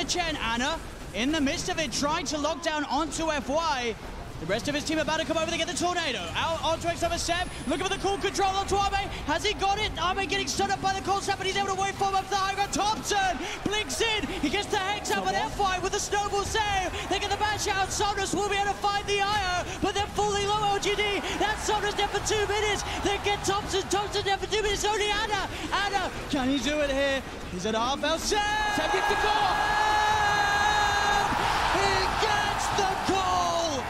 the Chen. Ana, in the midst of it, trying to lock down onto FY. The rest of his team about to come over to get the tornado. Out onto X-Over Seb, looking for the cool control onto Ame. Has he got it? Ame getting stood up by the cold snap, but he's able to wait for him up the high ground. Topson blinks in. He gets the Hex out, but FY with the snowball save. They get the bash out. Somnus will be able to find the IO, but they're fully low LGD. That's Somnus dead for two minutes. They get Topson. Topson dead for two minutes. Only Ana. Ana, can he do it here? He's at half L. Seb! Seb gets the call. He gets the call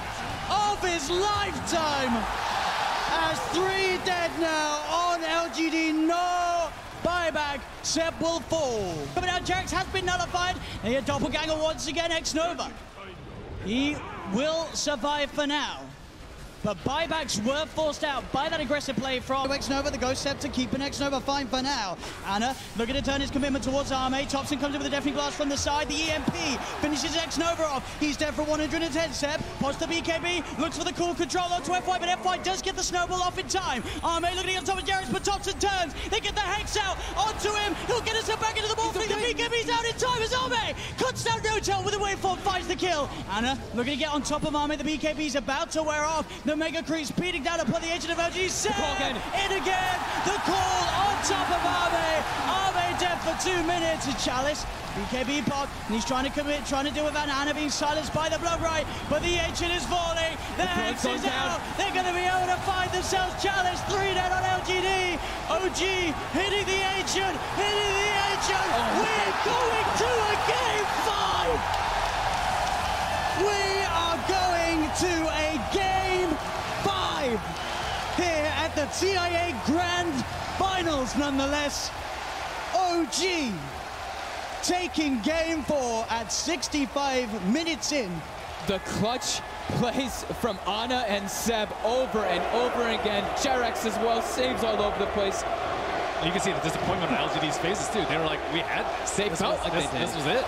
of his lifetime. As three dead now on LGD, no buyback. Seb will fall. Coming out, Jax has been nullified. And here, Doppelganger once again, X-Nova. He will survive for now. But buybacks were forced out by that aggressive play from X-Nova. The Ghost Scepter keeping X-Nova fine for now. Ana looking to turn his commitment towards Ame. Topson comes in with a deafening blast from the side. The EMP finishes X-Nova off. He's dead for 110. Seb pots the BKB, looks for the cool control onto FY, but FY does get the snowball off in time. Ame looking on top of Jarrett, but Topson turns. They get the Hex out onto him. He'll get himself back into the ball. The BKB's out in time as Ame cuts down No-Tail with a waveform, finds the kill. Ana looking to get on top of Ame. The BKB's about to wear off. The Mega Creeps beating down upon the edge of the LG. Again. in again. The call on top of Ame. Ame dead for two minutes. Chalice, BKB pop, and he's trying to commit, trying to deal with Van Ana being silenced by the blood right, but the ancient is falling. The, Hex is down. out. They're going to be able to find themselves Chalice. Three dead on LGD. OG hitting the ancient, hitting the ancient. Oh, We're going to a game five. We are going to a the TI8 Grand Finals, nonetheless. OG taking game four at 65 minutes in. The clutch plays from Ana and Seb over and over again. JerAx as well, saves all over the place. You can see the disappointment on LGD's faces too. They were like, we had They this felt was, like this, they did. this was it.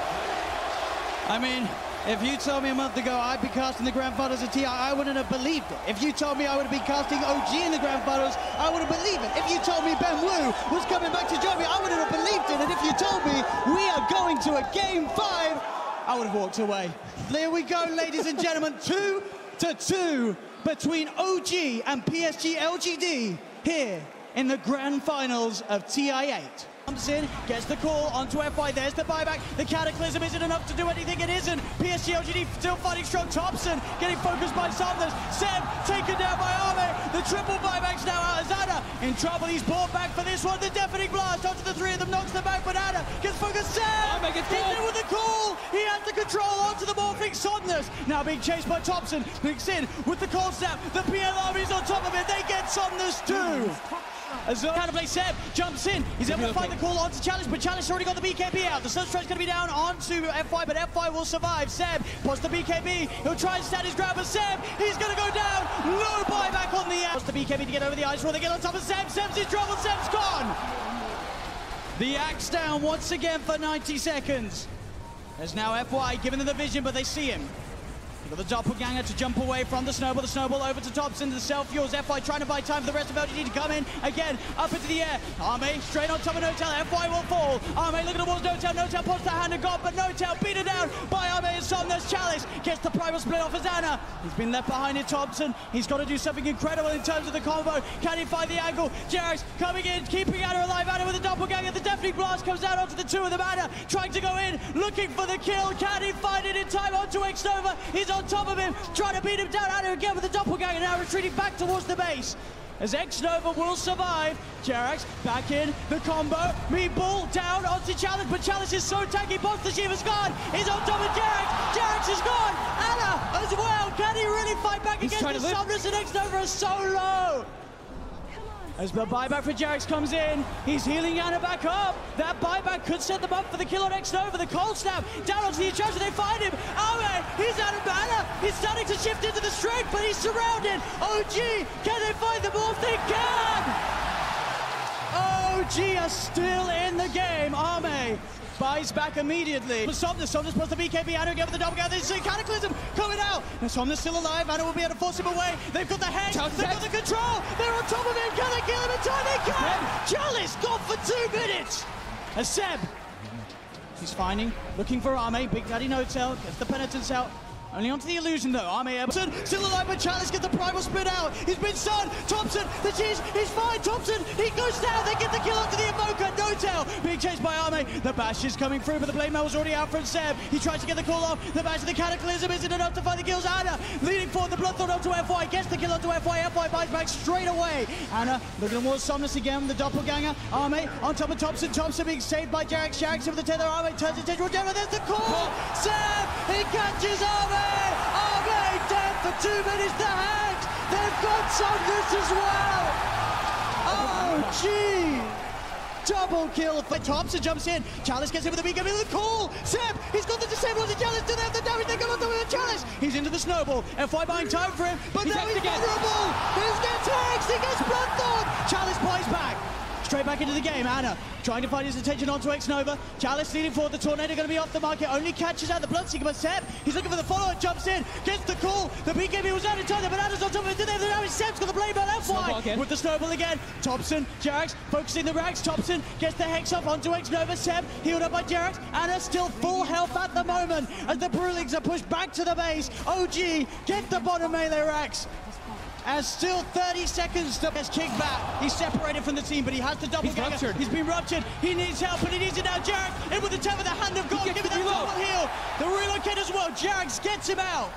I mean, if you told me a month ago I'd be casting the Grand Finals at TI, I wouldn't have believed it. If you told me I would be casting OG in the Grand Finals, I would have believed it. If you told me Ben Wu was coming back to join me, I wouldn't have believed it. And if you told me we are going to a game five, I would have walked away. There we go, ladies and gentlemen, two to two between OG and PSG LGD here in the Grand Finals of TI8. Comes in, gets the call onto FY. There's the buyback. The cataclysm isn't enough to do anything. It isn't. PSG LGD still fighting strong. Topson getting focused by Saunders. Seb taken down by Ame. The triple buybacks now out as in trouble. He's brought back for this one. The deafening blast onto the three of them knocks them back, but Ana gets focused. Seb Ame gets He's in with the call. He has the control onto the morphing Saunders. Now being chased by Topson. Mixed in with the cold snap. The PL army's on top of it. They get Saunders too. Well, counterplay Seb jumps in. He's able to find the call onto Chalice, but Chalice already got the BKB out. The Sunstride's going to be down onto FY, but FY will survive. Seb puts the BKB. He'll try and stand his ground, but Seb, he's going to go down. No buyback on the out. Puts the BKB to get over the ice roll. They get on top of Seb. Seb's in trouble. Seb's gone. The axe down once again for 90 seconds. There's now FY giving them the vision, but they see him. Got the doppelganger to jump away from the snowball. The snowball over to Topson. The self fuels. FY trying to buy time for the rest of LGD to come in again up into the air. Ame straight on top of No-Tail. FY will fall. Ame looking towards No-Tail. No-Tail puts the hand of God, but No-Tail beaten down by Ame and Somnus. Chalice gets the primal split off as Ana. He's been left behind in Topson. He's got to do something incredible in terms of the combo. Can he find the angle? JerAx coming in, keeping Ana alive. Ana with a doppelganger. The deafening blast comes down onto the two of them. Ana trying to go in, looking for the kill. Can he find it in time onto X-Nova? He's on top of him, trying to beat him down. Ana again with the doppelganger, now retreating back towards the base. As X-Nova will survive, Jerax back in, the combo, Meatball down onto Chalice, but Chalice is so tanky, Boss the Shiva's gone, he's on top of Jerax, Jerax is gone, Ana as well, can he really fight back He's against the live. And X-Nova are so low? As the buyback for Jax comes in, he's healing Ana back up. That buyback could set them up for the kill on X-Nova. The cold snap down onto the Enchanter. They find him. Awe, he's out of mana. He's starting to shift into the strength, but he's surrounded. OG, can they find the morph? They can! OG are still in the game. Ame buys back immediately. But Somnus, Somnus puts the BKB Ana again with the double guard. There's a Cataclysm coming out. And Somnus still alive. Ana will be able to force him away. They've got the head, They've got the control. They're on top of him. Can they kill him in time? They can. Chalice gone for two minutes. As Seb He's finding, looking for Ame. Big Daddy No-Tail gets the penitence out. Only onto the illusion though. Ame Emerson still alive, but Chalice gets the primal spin out. He's been stunned. Topson, the cheese, he's fine. Topson, he goes down. They get the kill onto the Evoker. Being chased by Ame. The bash is coming through, but the blade mail was already out from Seb. He tries to get the call off. The bash of the Cataclysm isn't enough to find the kills. Ana leading forward. The Bloodthorn onto FY. Gets the kill onto FY. FY buys back straight away. Ana looking towards Somnus again with the doppelganger. Ame on top of Topson. Topson being saved by JerAx. JerAx's over the tether. Ame turns into Roger. There's the call. Seb, he catches Ame. Arme dead for two minutes. The Hags, they've got Somnus as well. Oh, gee. Double kill for Topson jumps in. Chalice gets in with the beacon with the call. Seb, he's got the disable on the Chalice. Do they have the damage? They come on with the Chalice. He's into the snowball. FY buying time for him, but He's now he's vulnerable. He gets hexed. He gets Bloodthorn. Chalice plays back. Straight back into the game. Ana trying to find his attention onto X-Nova. Chalice leading forward. The Tornado going to be off the market. Only catches out the Bloodseeker, but Seb, he's looking for the follow-up. Jumps in. Gets the call. The BKB was out in time. But Ana's on top of it. Did they have the damage? Seb's got the blade mail. Snowball FY with the snowball again. Topson, JerAx focusing the rags. Topson gets the hex up onto X-Nova. Seb healed up by JerAx. Ana still full health at the moment as the Brewlings are pushed back to the base. OG get the bottom melee racks. As still 30 seconds to his kick back. He's separated from the team, but he has the double He's ganger. ruptured. He's been ruptured. He needs help, but he needs it now. JerAx in with the 10 of the hand of God. Give the that double heel. The relocate as well. JerAx gets him out.